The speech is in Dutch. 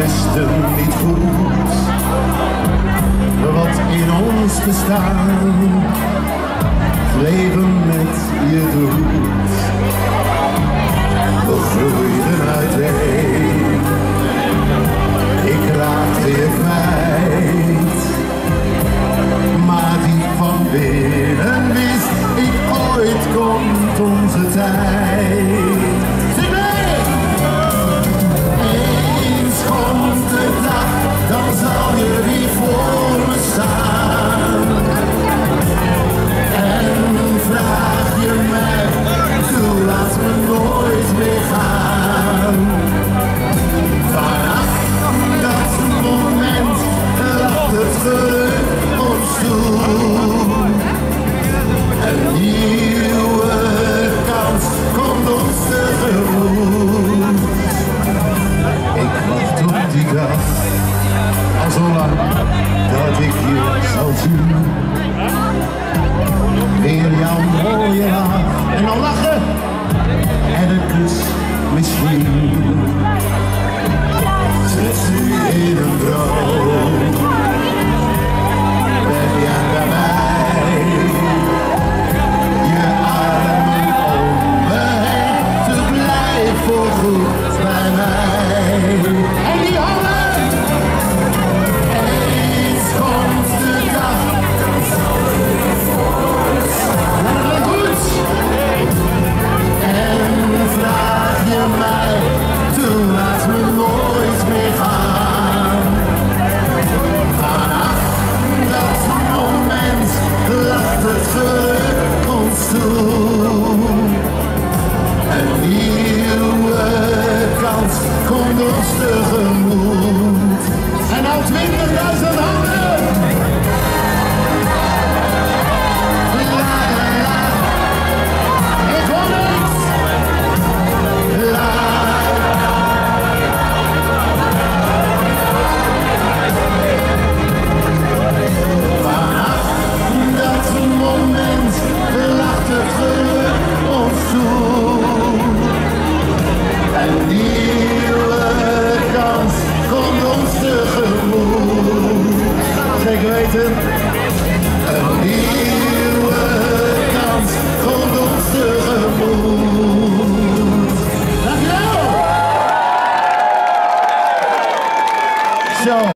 Besten niet goed, wat in ons bestaan, leven met je doet. dat ik je zal zien. Weer jouw mooie haar en dan lachen en een kus misschien. show.